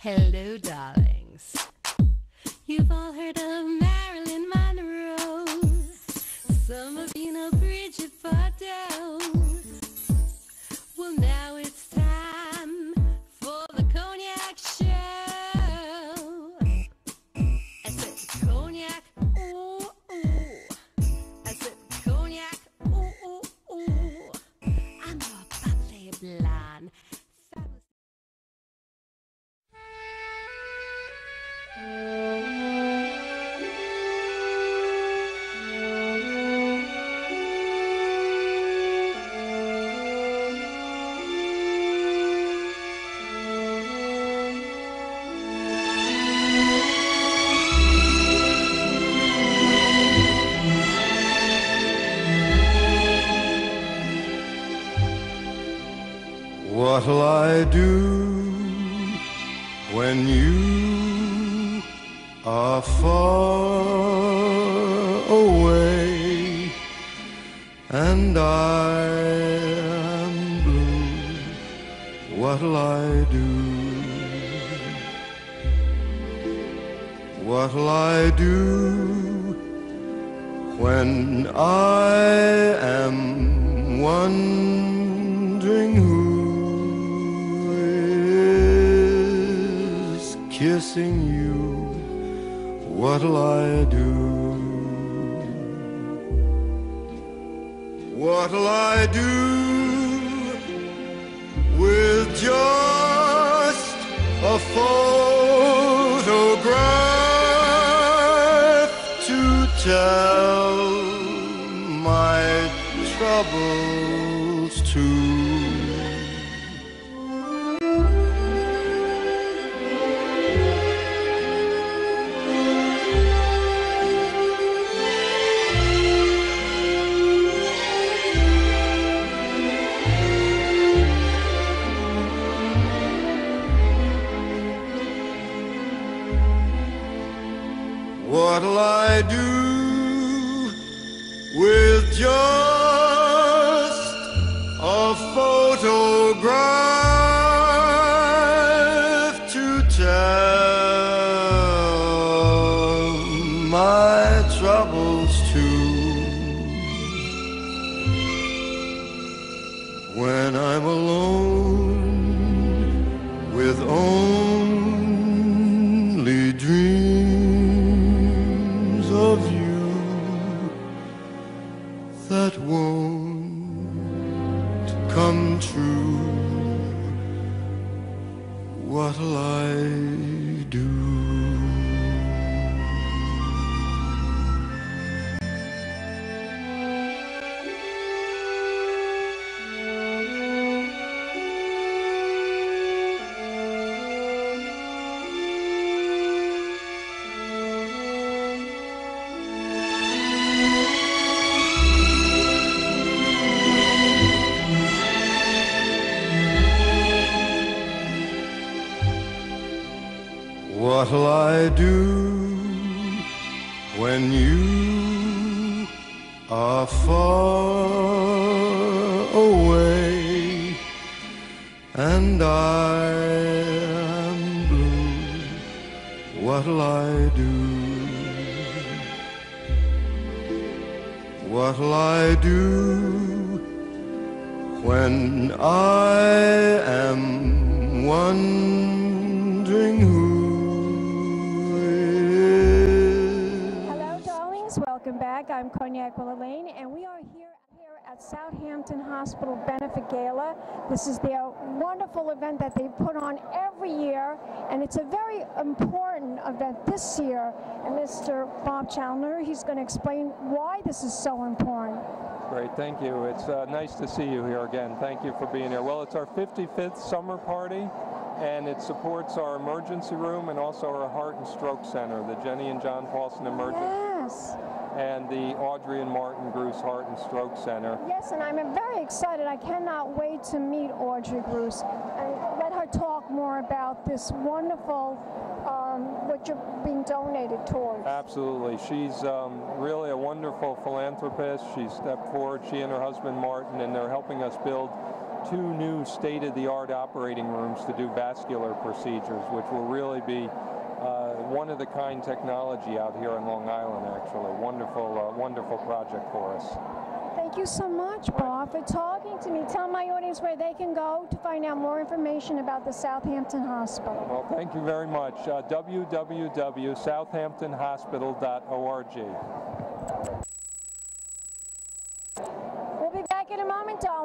Hello, darlings. You've all heard of Marilyn Monroe. Some of you know Brigitte Bardot. Well, now it's time for the cognac show. I said cognac, ooh, ooh. I said cognac, ooh, ooh, ooh. I'm your bubbly blonde. What'll I do when you are far away and I am blue? What'll I do? What'll I do when I am wondering who kissing you? What'll I do? What'll I do with just a photograph to tell my troubles What'll I do with just a photograph to tell my troubles to? When I'm alone with only Do when you are far away and I am blue? What'll I do? What'll I do when I am wondering who I'm Wellerlane, and we are here here at Southampton Hospital Benefit Gala. This is their wonderful event that they put on every year, and it's a very important event this year. And Mr. Bob Chaloner, he's going to explain why this is so important. Great, thank you. It's uh, nice to see you here again. Thank you for being here. Well, it's our 55th summer party, and it supports our emergency room and also our heart and stroke center, the Jenny and John Paulson Emergency, Yes. and the Audrey and Martin Gruss Heart and Stroke Center. Yes, and I'm very excited. I cannot wait to meet Audrey Gruss and let her talk more about this wonderful, um, what you're being donated towards. Absolutely. She's um, really a wonderful philanthropist. She stepped forward, she and her husband Martin, and they're helping us build two new state-of-the-art operating rooms to do vascular procedures, which will really be uh, one-of-the-kind technology out here on Long Island, actually. Wonderful, uh, wonderful project for us. Thank you so much, Bob, for talking to me. Tell my audience where they can go to find out more information about the Southampton Hospital. Well, thank you very much. Uh, www.southamptonhospital.org. We'll be back in a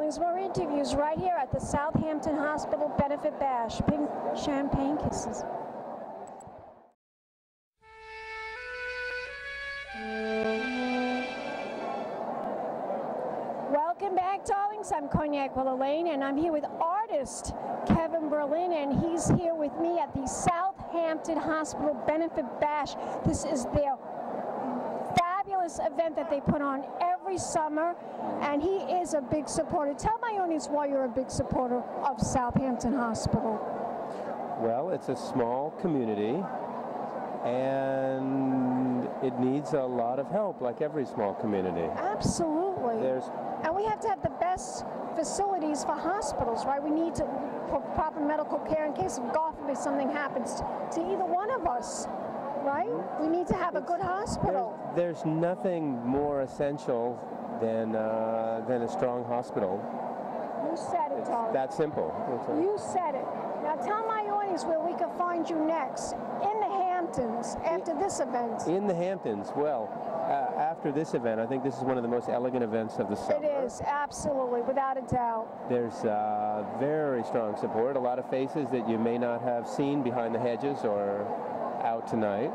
More interviews right here at the Southampton Hospital Benefit Bash. Pink champagne kisses. Welcome back, darlings. I'm Cognac Lane, and I'm here with artist Kevin Berlin, and he's here with me at the Southampton Hospital Benefit Bash. This is their fabulous event that they put on every summer, and he is a big supporter. Tell my audience why you're a big supporter of Southampton Hospital. Well, it's a small community and it needs a lot of help like every small community. Absolutely. There's And we have to have the best facilities for hospitals, right? We need to for proper medical care in case of God forbid something happens to either one of us, right? We need to have a good hospital. there's, there's nothing more essential than uh, than a strong hospital. You said it, It's Tony. that simple. You said it. Now tell my audience where we can find you next in the Hamptons after this event. in the Hamptons, well, uh, after this event, I think this is one of the most elegant events of the summer. It is, absolutely, without a doubt. There's uh, very strong support, a lot of faces that you may not have seen behind the hedges or out tonight.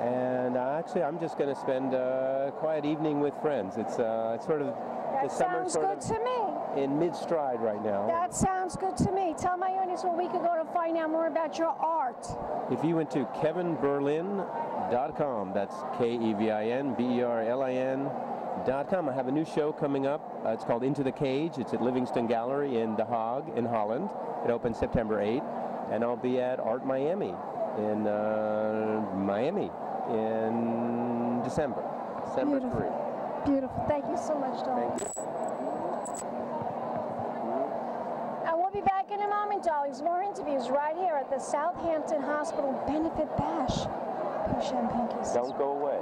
And uh, actually, I'm just going to spend a quiet evening with friends. It's, uh, it's sort of That the summer sounds sort good of to me. in mid-stride right now. That sounds good to me. Tell my audience where we could go to find out more about your art. If you went to kevinberlin.com, that's K-E-V-I-N-B-E-R-L-I-N.com. I have a new show coming up. Uh, it's called Into the Cage. It's at Livingston Gallery in The Hague in Holland. It opens September 8th. And I'll be at Art Miami in uh, Miami in December. December Beautiful. 3. Beautiful. Thank you so much, darling. And we'll be back in a moment, darlings. More interviews right here at the Southampton Hospital Benefit Bash. Champagne. Don't go away.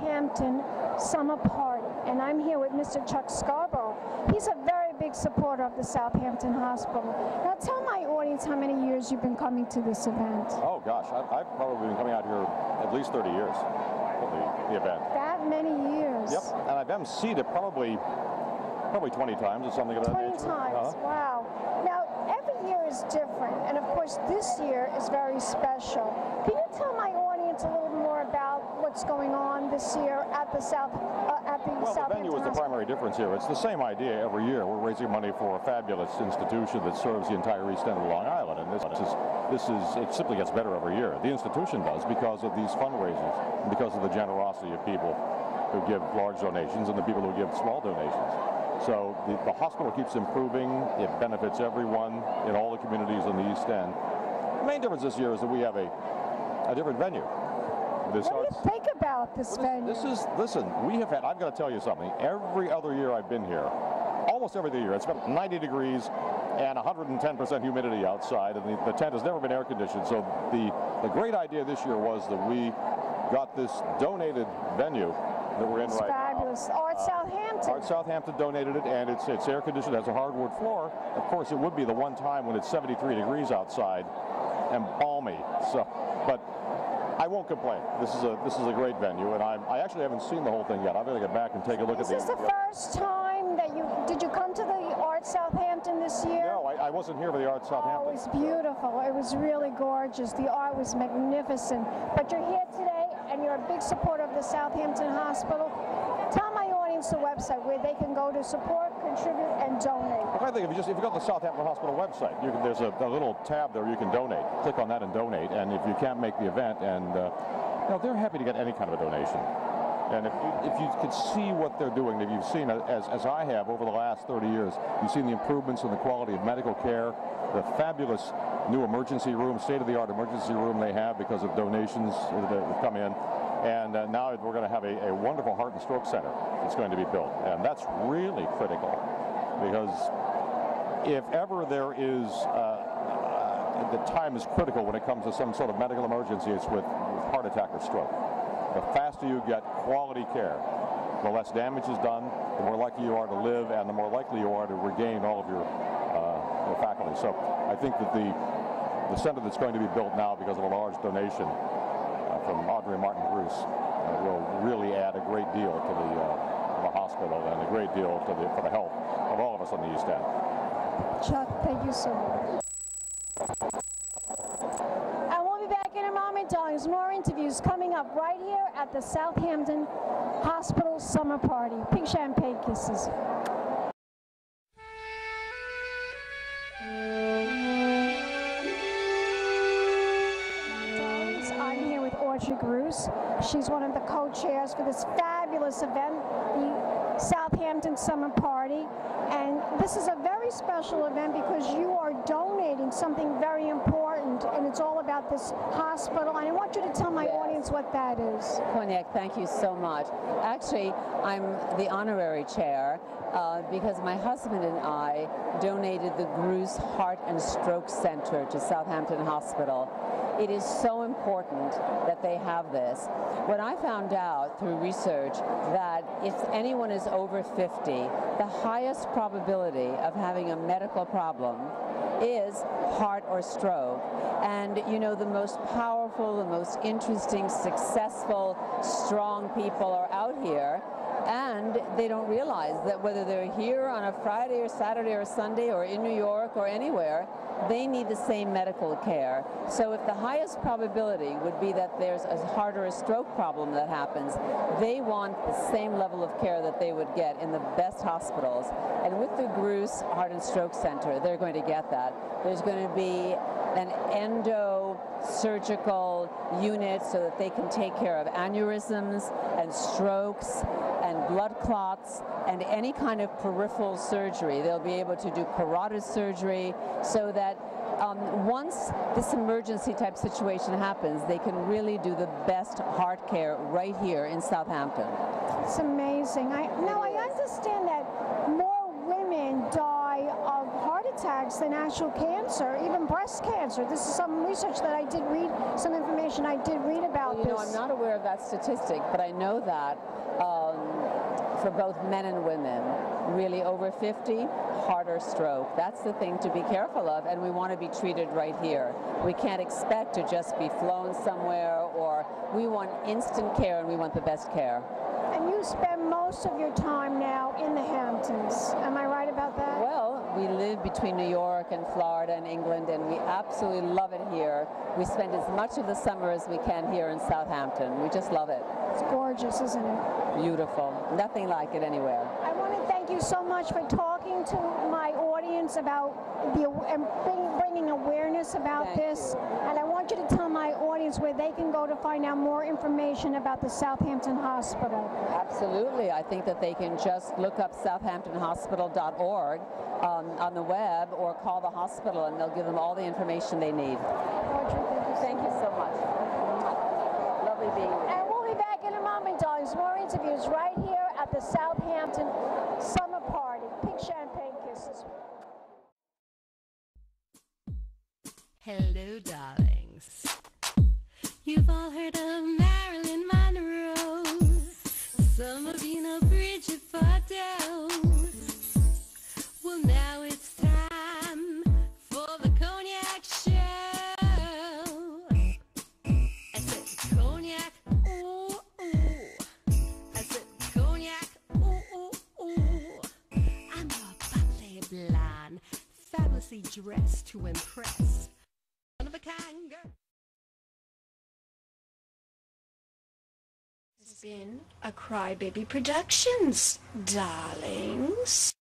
Southampton Summer Party. And I'm here with Mr. Chuck Scarborough. He's a very big supporter of the Southampton Hospital. Now, tell my audience how many years you've been coming to this event. Oh gosh, I, I've probably been coming out here at least 30 years for the, the event. That many years. Yep, and I've emceed it probably probably 20 times or something of that 20 nature. times. Uh-huh. Wow. Now, every year is different, and of course, this year is very special. Can you tell my audience a little more about what's going on this year at the South uh, at the Well, the venue is the primary difference here. It's the same idea every year. We're raising money for a fabulous institution that serves the entire east end of Long Island, and this is this is it simply gets better every year. The institution does because of these fundraisers, and because of the generosity of people who give large donations and the people who give small donations. So the, the hospital keeps improving. It benefits everyone in all the communities in the East End. The main difference this year is that we have a, a different venue. This What do you think about this venue? this is, listen, we have had, I've got to tell you something. Every other year I've been here, almost every other year, it's been 90 degrees and 110% humidity outside, and the, the tent has never been air conditioned. So the, the great idea this year was that we got this donated venue that we're in It's right now. fabulous. Oh, Art uh, Southampton. Art Southampton donated it, and it's it's air conditioned, has a hardwood floor. Of course, it would be the one time when it's 73 degrees outside and balmy. So, but I won't complain. This is a this is a great venue, and I'm I actually haven't seen the whole thing yet. I'm going to get back and take a look Is at this the. the first time that you did you come to the Art Southampton this year? No, I, I wasn't here for the Art Southampton. Oh, it was beautiful. It was really gorgeous. The art was magnificent. But you're here today and you're a big supporter of the Southampton Hospital. Tell my audience the website where they can go to support, contribute, and donate. I think if you just if you go to the Southampton Hospital website, you can, there's a, a little tab there you can donate. Click on that and donate. And if you can't make the event, and uh, you know they're happy to get any kind of a donation. And if, if you could see what they're doing, if you've seen, as, as I have over the last 30 years, you've seen the improvements in the quality of medical care, the fabulous new emergency room, state-of-the-art emergency room they have because of donations that have come in. And uh, now we're going to have a, a wonderful heart and stroke center that's going to be built. And that's really critical because if ever there is, uh, uh, the time is critical when it comes to some sort of medical emergency, it's with, heart attack or stroke. The faster you get quality care, the less damage is done, the more likely you are to live, and the more likely you are to regain all of your, uh, your faculties. So I think that the, the center that's going to be built now because of a large donation uh, from Audrey Martin Gruss uh, will really add a great deal to the, uh, to the hospital and a great deal to the, for the health of all of us on the East End. Chuck, thank you so much. And we'll be back in a moment, darlings. More interviews coming up right here at the Southampton Hospital Summer Party. Pink champagne kisses. Gruss. She's one of the co-chairs for this fabulous event, the Southampton Summer Party. And this is a very special event because you are donating something very important, and it's all about this hospital. And I want you to tell my Yes. audience what that is. Cognac, thank you so much. Actually, I'm the honorary chair uh, because my husband and I donated the Gruss Heart and Stroke Center to Southampton Hospital. It is so important that they have this. When I found out through research that if anyone is over 50, the highest probability of having a medical problem is heart or stroke. And you know, the most powerful, the most interesting, successful, strong people are out here. And they don't realize that whether they're here on a Friday or Saturday or Sunday or in New York or anywhere, they need the same medical care. So if the highest probability would be that there's a heart or a stroke problem that happens, they want the same level of care that they would get in the best hospitals. And with the Gruss Heart and Stroke Center, they're going to get that. There's going to be an endo surgical unit so that they can take care of aneurysms and strokes and blood clots and any kind of peripheral surgery. They'll be able to do carotid surgery so that um, once this emergency type situation happens, they can really do the best heart care right here in Southampton. It's amazing. I now I understand that more women die of heart attacks than actual cancer, even breast cancer. This is some research that I did read, some information I did read about Well, you know. I'm not aware of that statistic, but I know that um, for both men and women, really over 50, harder stroke. That's the thing to be careful of, and we want to be treated right here. We can't expect to just be flown somewhere, or we want instant care and we want the best care. And you spend most of your time now in the Hamptons. Am I right about that? Well, we live between New York and Florida and England, and we absolutely love it here. We spend as much of the summer as we can here in Southampton. We just love it. It's gorgeous, isn't it? Beautiful. Nothing like it anywhere. I want to thank you so much for talking to my audience about the and bring, bringing awareness about Thank this. And I want you to tell my audience where they can go to find out more information about the Southampton Hospital. Absolutely. I think that they can just look up southamptonhospital.org um, on the web or call the hospital and they'll give them all the information they need. Audrey, thank you so Thank you so much. Lovely being with you. And we'll be back in a darlings. More interviews right here at the Southampton Summer Party. Pink champagne kisses. Hello, darlings. You've all heard of Marilyn Monroe. Some of you know Brigitte Bardot. Well, now been a Crybaby Productions, darlings.